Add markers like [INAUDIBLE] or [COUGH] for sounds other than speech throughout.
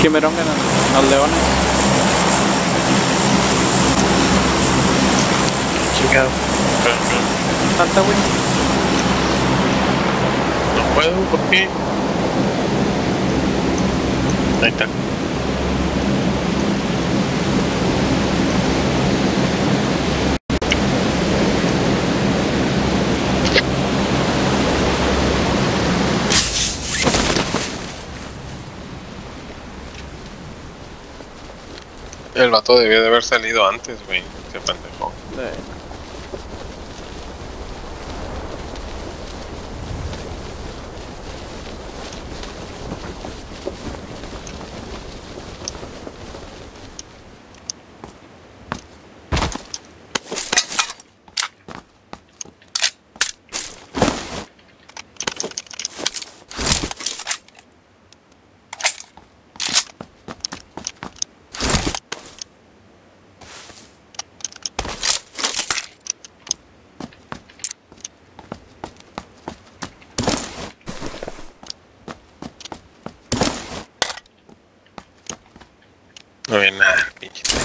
Quimerón en el- los leones. Pero, Salta, güey. no puedo, ¿por qué? Ahí está. El vato debió de haber salido antes, güey. Se pendejo. De- No había nada, pinche techo.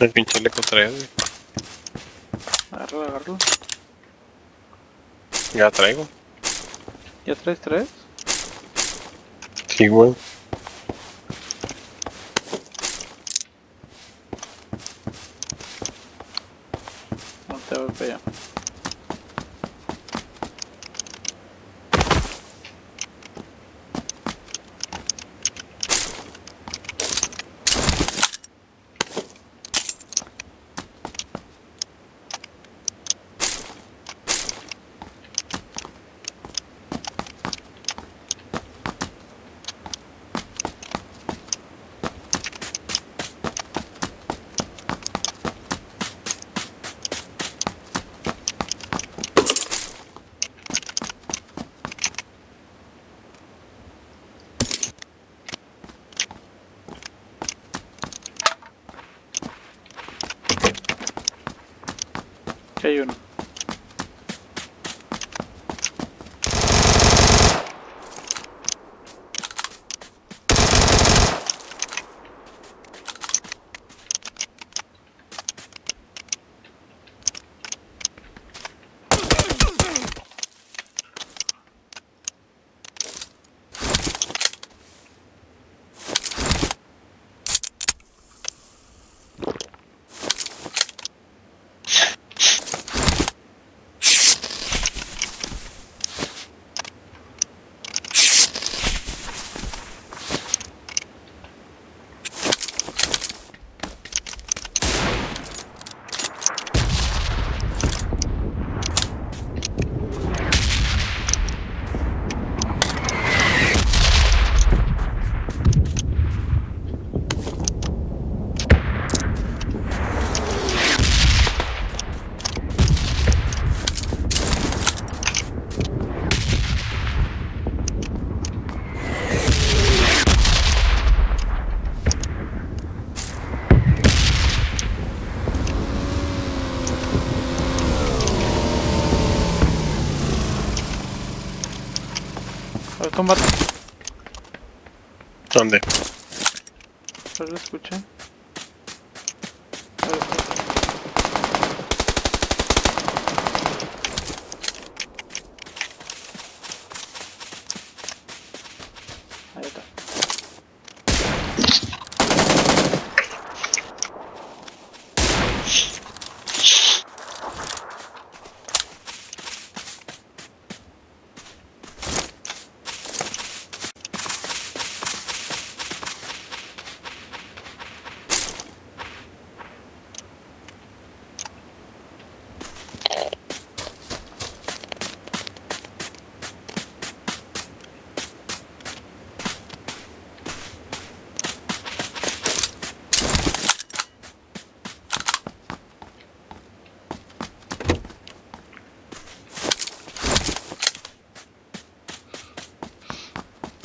El pinche le trae, güey. Agárralo, agárralo. Ya traigo. ¿Ya traes tres? Sí, güey. No te voy para allá.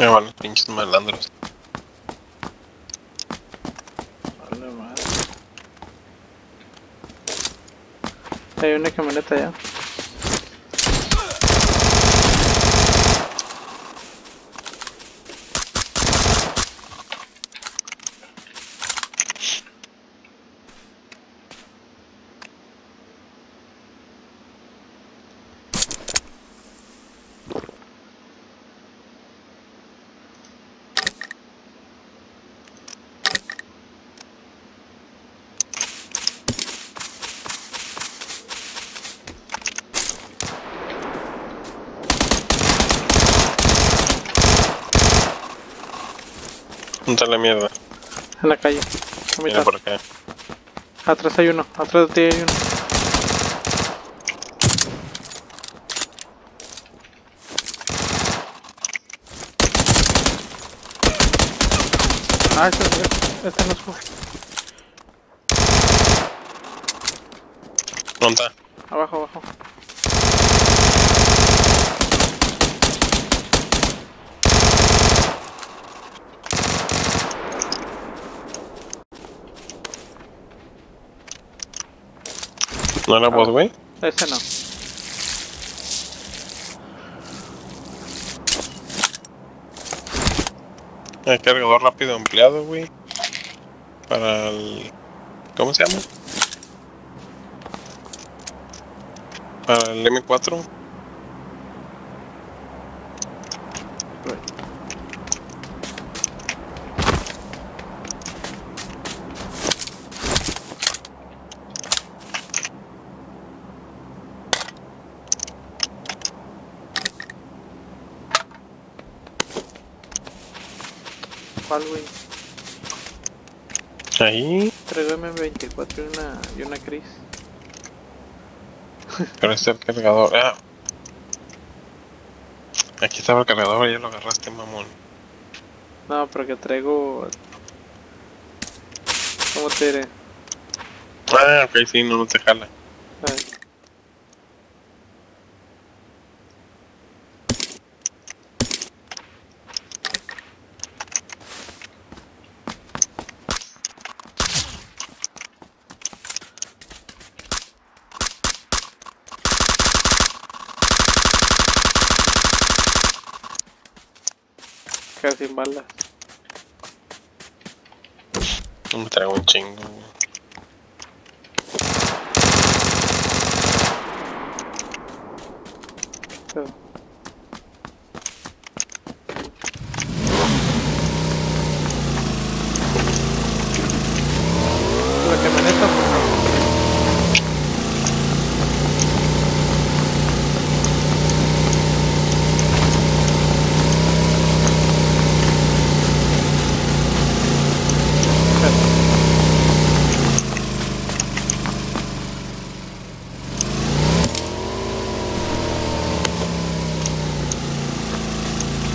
Me van los pinches malandros. Vale, madre. Hay una camioneta ya. Junta la mierda. En la calle. A mitad. por acá. Atrás hay uno. Atrás de ti hay uno. Ah, este, este, este no es justo. ¿Dónde está? Abajo, abajo. ¿No era vos, güey? Ese no. El cargador rápido empleado, güey. Para el... ¿Cómo se llama? Para el M4. Ahí. Traigo M24 y una, y una Cris. Pero este es el cargador. Ah. Aquí estaba el cargador, ya lo agarraste, mamón. No, pero que traigo... ¿Cómo te diré? Ah, ok, sí, no, no te jala. Ay, Sin balas. Me traigo un chingo. Pero... La camioneta, por favor.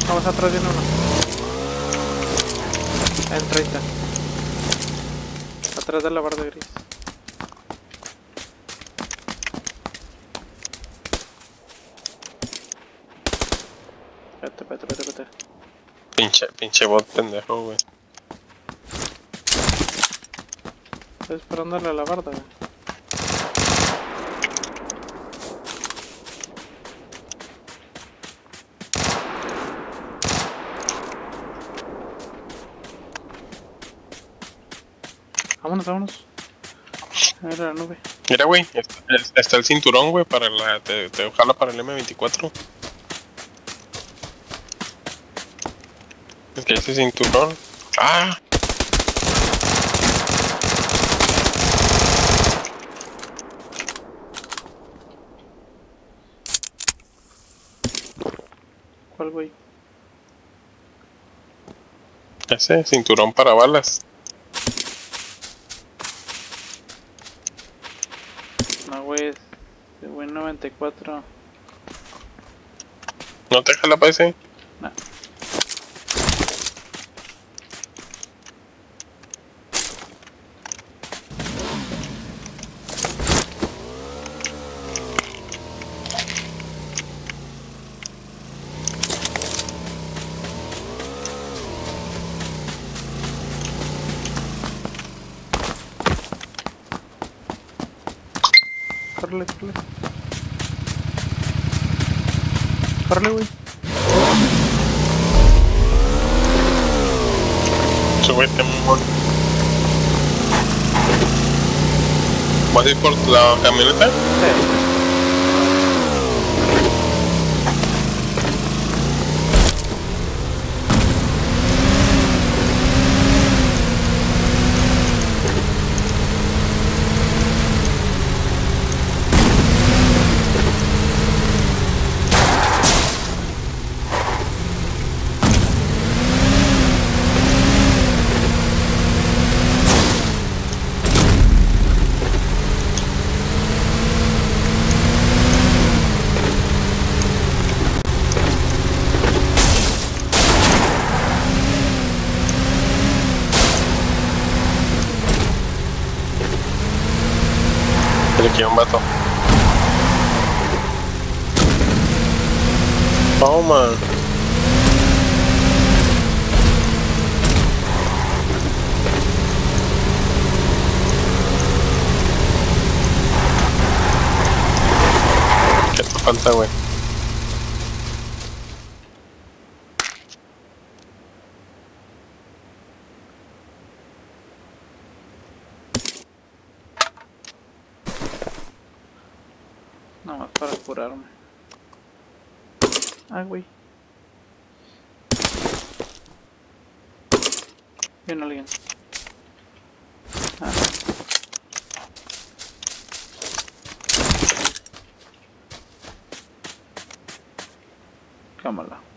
Vamos atrás de uno. En 30. Atrás de la barra gris. Vete, vete, vete, vete. Pinche, pinche bot pendejo, güey. Estoy esperándole a la barda. güey. Vámonos, vámonos. A ver la nube. Mira, güey, está, está el cinturón, güey, para la. Te, te jala para el M24. Es que ese cinturón. ¡Ah! ¿Cuál, güey? Ese cinturón para balas. No, güey, es de buen 94. ¿No te jala para ese? No. Güey. Súbete, mamón. ¿Vas a ir por la camioneta? Toma. ¿Qué te falta, güey? Nada más para curarme. Ah, güey. Viene alguien. Ah. Cámara.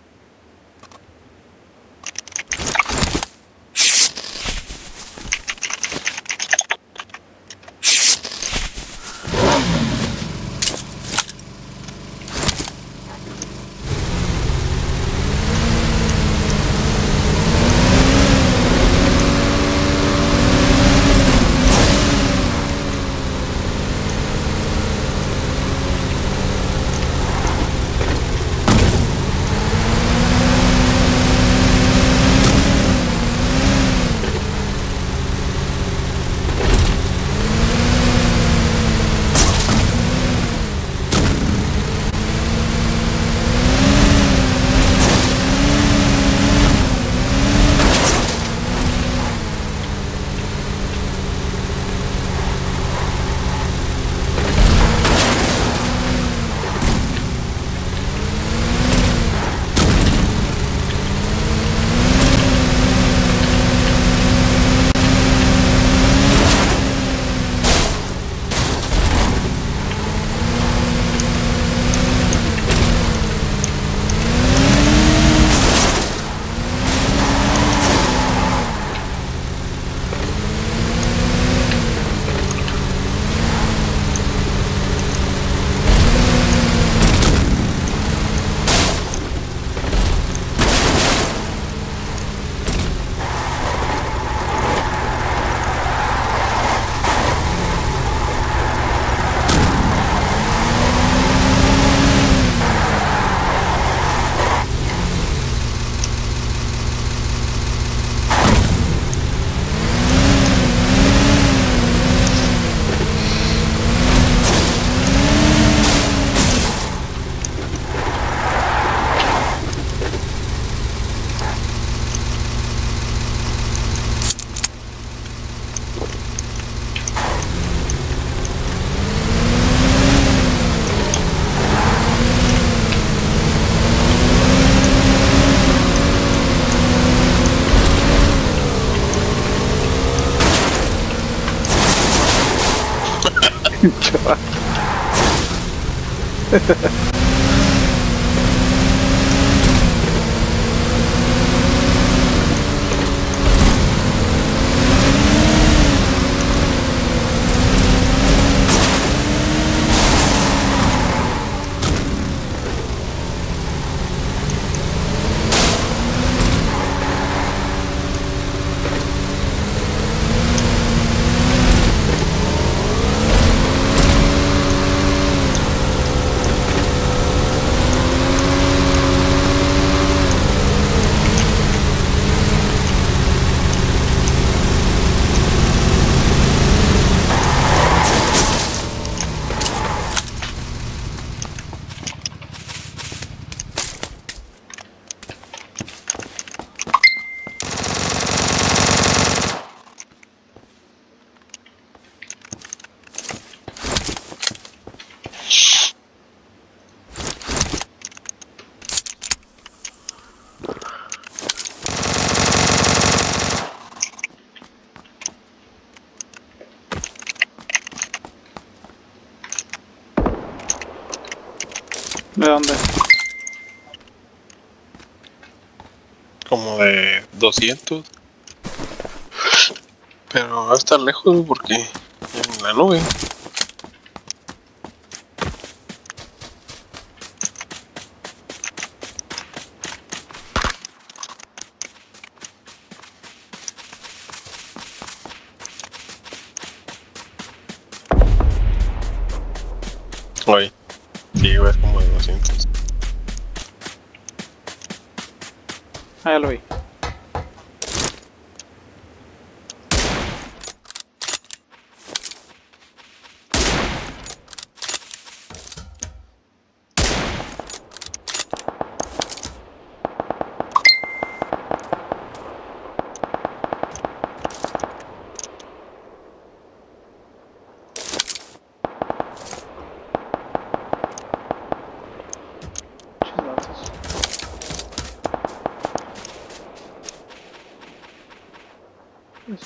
[LAUGHS] God. Dónde? Como de 200. Pero va a estar lejos porque en la nube. Oye, sí, güey, es como de 200. Ah, ya lo vi.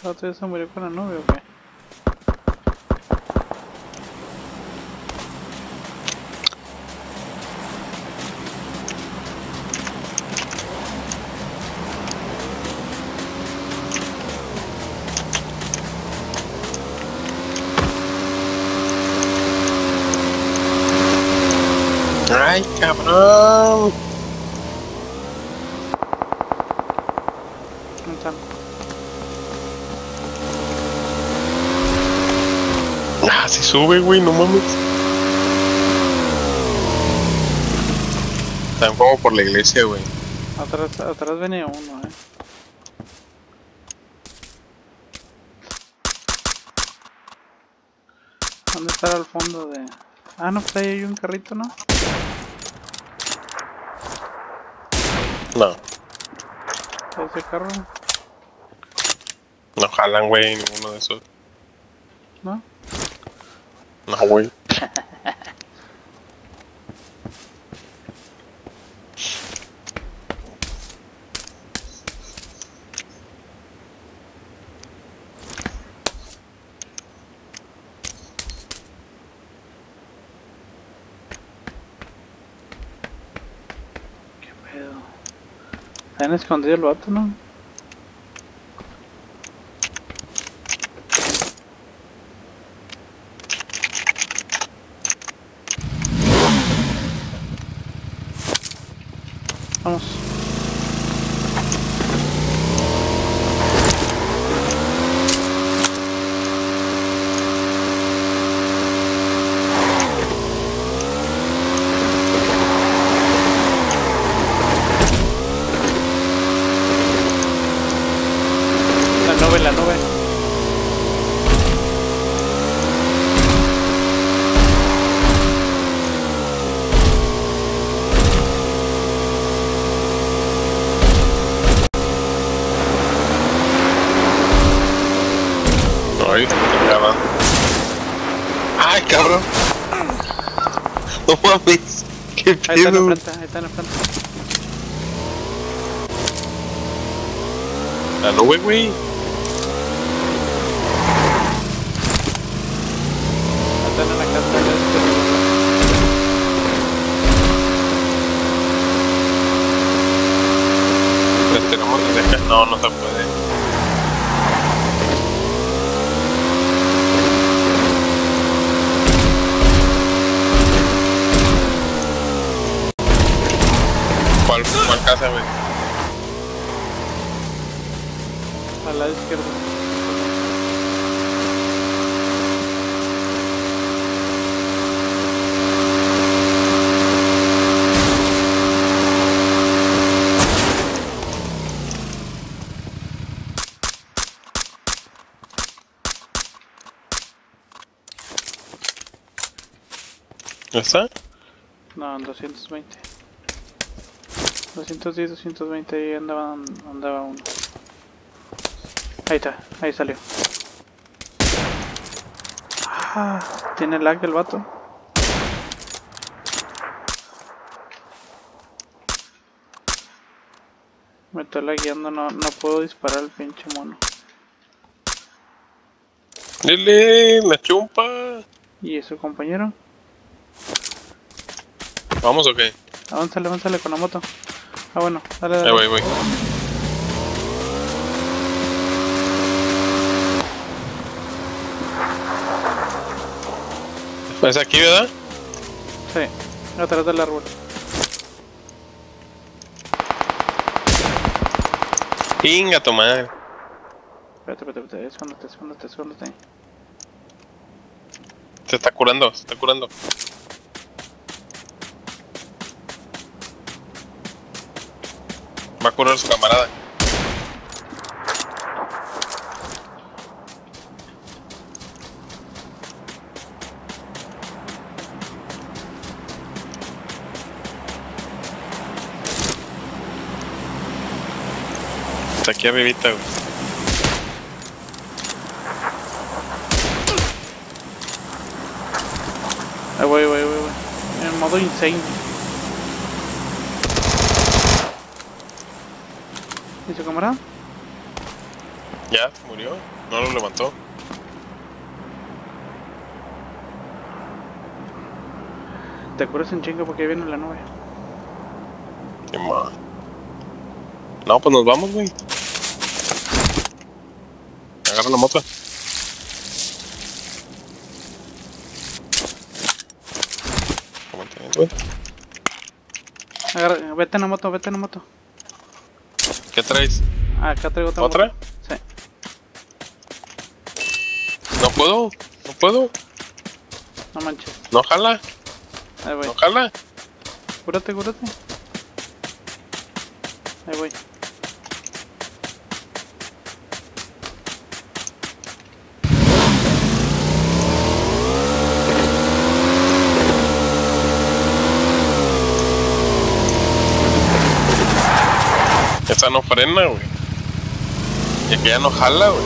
¿Ese vato ya se murió con la novia o qué? ¡Ay, cabrón! Sube, güey, no mames. Están como por la iglesia, güey. Atrás, atrás venía uno, eh. ¿Dónde estará el fondo de...? Ah, no, pues ahí hay un carrito, ¿no? No, Ese carro, no jalan, güey, ninguno de esos. ¿No? No, güey. ¿Qué pedo? ¿Han escondido el vato, no? Ahí está en la planta, ahí está la planta. La nube, güey. Están en la no, no se puede. Casa, güey? Al lado izquierdo. ¿Ya está? No, en 220. 210, 220, ahí andaba, andaba uno. Ahí está, ahí salió. Ah, tiene lag el vato. Me estoy lagueando, no, no puedo disparar al pinche mono. Lili, la chumpa. ¿Y su compañero? ¿Vamos o qué? Avánzale, avánzale con la moto. Ah, bueno, dale, Ahí dale. voy, voy. ¿Es aquí, verdad? Sí, atrás del árbol. Inga tu madre. Espérate, espérate, espérate, escóndete, escóndete, escóndete. Se está curando, se está curando. Curar a su camarada. Está aquí a bebita, güey. Ahí voy, voy, voy, voy. En modo insane. ¿Y su camarada? Ya, murió. No lo levantó. Te curas en chinga porque ahí viene la nube. Qué ma. No, pues nos vamos, güey. Agarra la moto. Agarra, vete en la moto, vete en la moto. ¿Qué traes? Ah, acá traigo otra ¿Otra? moto. Sí. No puedo, no puedo. No manches. No jala, Ahí voy. no jala. Cúrate, cúrate. Ahí voy. Esa no frena, güey. Y que ya no jala, güey.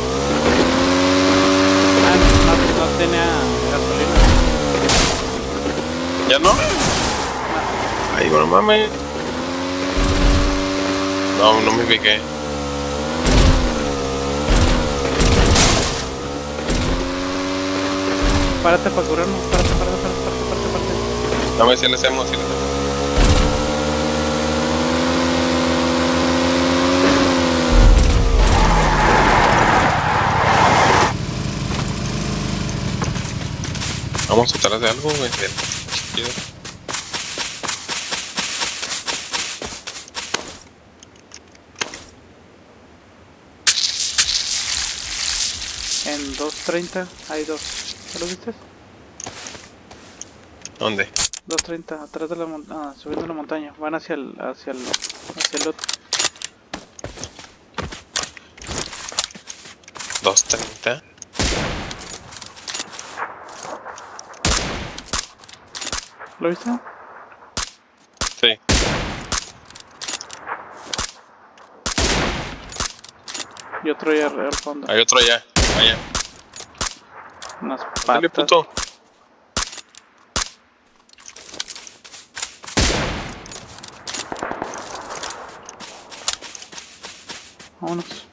Ah, no, no tenía gasolina. ¿Ya no? Ay, no mames. No, no me piqué. Párate para curarnos. Párate, párate, párate, párate, párate, párate. Dame si le hacemos, si le hacemos. Vamos atrás de algo, güey. En 2.30 hay dos. ¿Ya lo viste? ¿Dónde? 2.30, atrás de la montaña, subiendo la montaña. Van hacia el, hacia el, hacia el otro. 230. ¿Lo viste? Sí. Y otro ahí al, fondo. Hay otro allá. Allá. Unas Dale, patas. puto. Vámonos.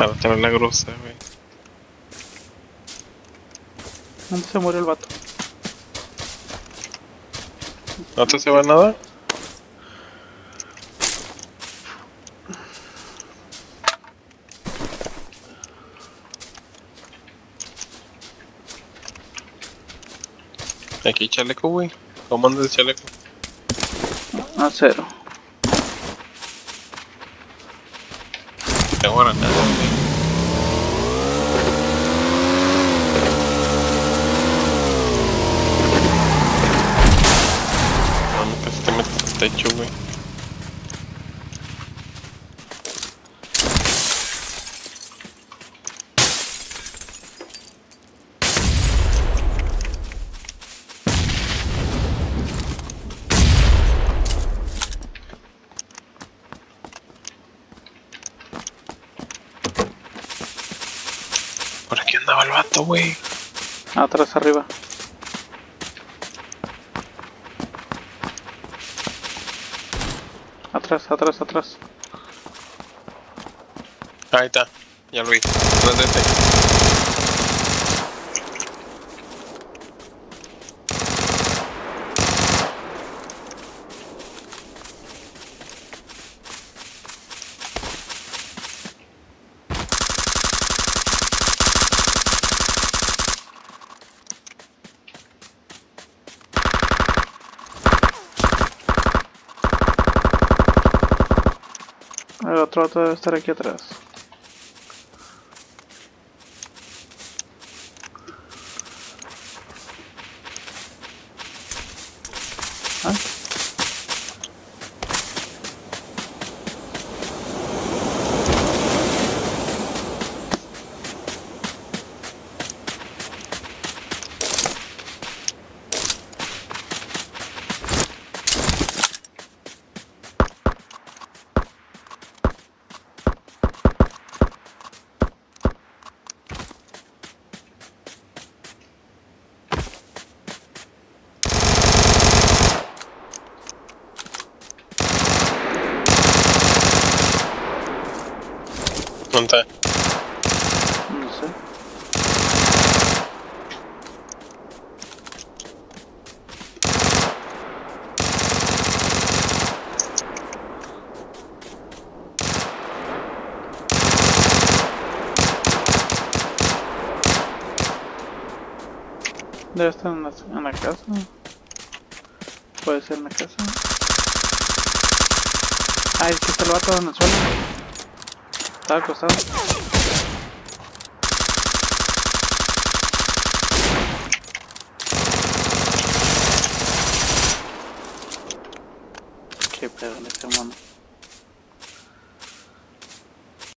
Para traer la gruesa, güey. ¿Dónde se murió el vato? ¿No te se va nada? Aquí chaleco, güey. ¿Cómo andas de chaleco? A cero. Tengo granada, güey. No, casi te metes al techo, güey. Por aquí andaba el vato, Atrás, arriba. Atrás, atrás, atrás. Ahí está, ya lo vi. Atrás de este. El otro vato debe estar aquí atrás. No sé. Debe estar en la, en la casa. Puede ser en la casa. Ah, es que está el vato en el suelo. Estaba acostado. Qué pedo en este mono.